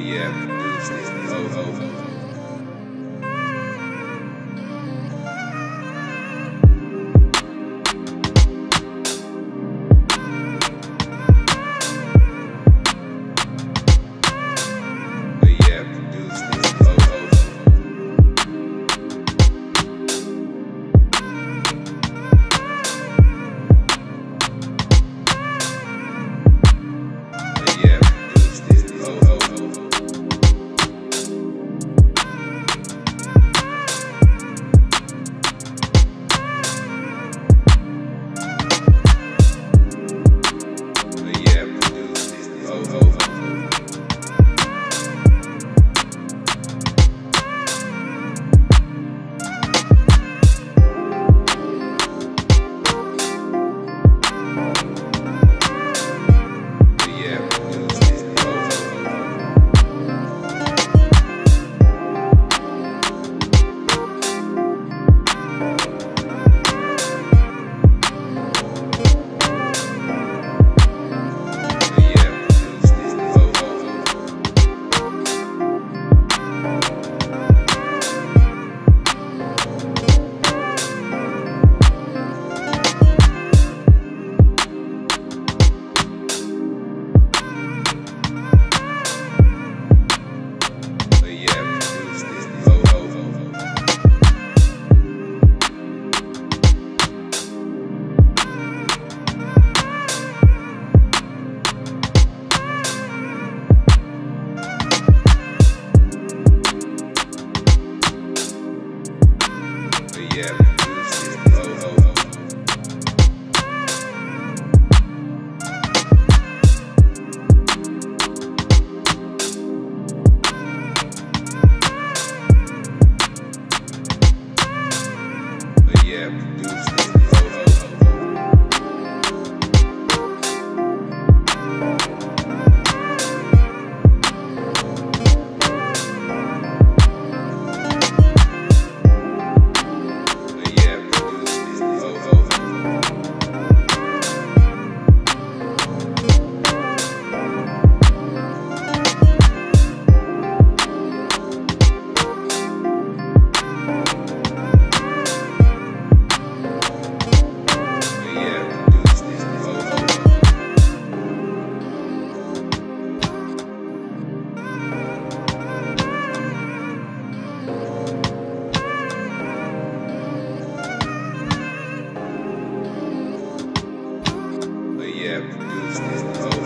yeah. Oh, oh, Yeah, can't produce.